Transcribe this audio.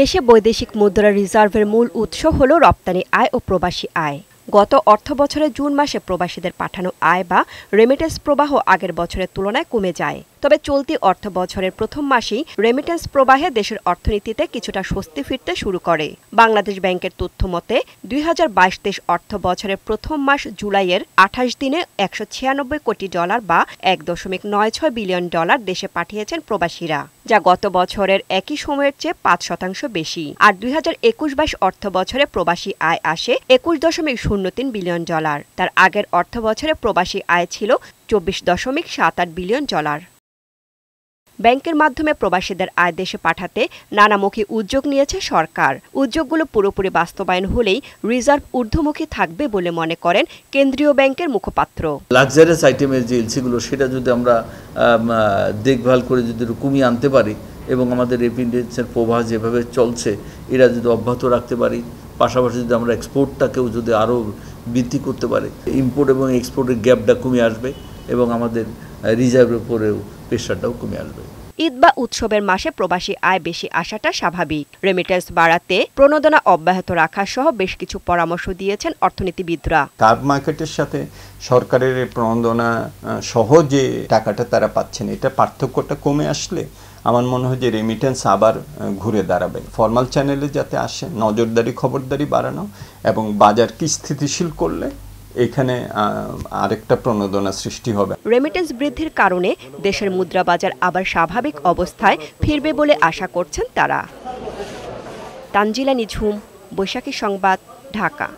দেশে বৈদেশিক মুদ্রা রিজার্ভের মূল উৎস হল রপ্তানি আয় ও প্রবাসী আয়। গত অর্থ বছরে জুন মাসে প্রবাসীদের পাঠানো আয় বা রেমিটেন্স প্রবাহ আগের বছরের তুলনায় কমে যায়। তবে চলতি অর্থ বছরের প্রথম মাসেই রেমিটেন্স প্রবাহে দেশের অর্থনীতিতে কিছুটা স্বস্তি ফিরতে শুরু করে। বাংলাদেশ ব্যাংকের তথ্য মতে, দুই হাজার বাইশ তেইশ অর্থ বছরের প্রথম মাস জুলাইয়ের আঠাশ দিনে একশো ছিয়ানব্বই কোটি ডলার বা এক দশমিক নয় ছয় বিলিয়ন ডলার দেশে পাঠিয়েছেন প্রবাসীরা, যা গত বছরের একই সময়ের চেয়ে পাঁচ শতাংশ বেশি। আর দুই হাজার একুশ বাইশ অর্থ বছরে প্রবাসী আয় আসে একুশ দশমিক শূন্য তিন বিলিয়ন ডলার। তার আগের অর্থ বছরে প্রবাসী আয় ছিল চব্বিশ দশমিক সাত আট বিলিয়ন ডলার। ব্যাংকের মাধ্যমে প্রবাসীদের আয় দেশে পাঠাতে নানামুখী উদ্যোগ নিয়েছে সরকার। উদ্যোগগুলো পুরোপুরি বাস্তবায়ন হলেই রিজার্ভ ঊর্ধ্বমুখী থাকবে বলে মনে করেন কেন্দ্রীয় ব্যাংকের মুখপাত্র। লাক্সারিয়াস আইটেমের যে এলসিগুলো, সেটা যদি আমরা দেখভাল করে যদি কমিয়ে আনতে পারি এবং আমাদের রেপিডেন্সের প্রবাহ যেভাবে চলছে, এরা যদি অব্যাহত রাখতে পারি, পাশাপাশি যদি আমরা এক্সপোর্টটাকেও যদি আরও বৃদ্ধি করতে পারি ইম্পোর্ট এবং এক্সপোর্টের গ্যাপটা কমে আসবে এবং আমাদের রিজার্ভের উপরেও প্রেশারটাও কমে আসবে। ঈদ বা উৎসবের মাসে প্রবাসী আয় বেশি আসাটা স্বাভাবিক। রেমিটেন্স বাড়াতে প্রণোদনা অব্যাহত রাখা সহ বেশ কিছু পরামর্শ দিয়েছেন অর্থনীতিবিদরা। কার্ব মার্কেটের সাথে সরকারের প্রণোদনা সহ যে টাকাটা তারা পাচ্ছেন, এটা পার্থক্যটা কমে আসলে আমার মনে হয় যে রেমিটেন্স আবার ঘুরে দাঁড়াবে। ফর্মাল চ্যানেলে যাতে আসে, নজরদারি, খবরদারি বাড়ানো এবং বাজারকে স্থিতিশীল করলে এখানে আরেকটা প্রণোদনা সৃষ্টি হবে। রেমিটেন্স বৃদ্ধির কারণে দেশের মুদ্রা বাজার আবার স্বাভাবিক অবস্থায় ফিরবে বলে আশা করছেন তারা। তানজিলা নিঝুম, বৈশাখী সংবাদ, ঢাকা।